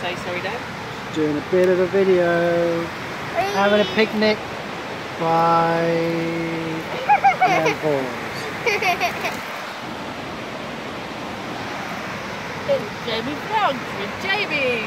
say sorry, Dad? Doing a bit of a video. Having a picnic by Jan Paul's. Jamie Vlogs with Jamie!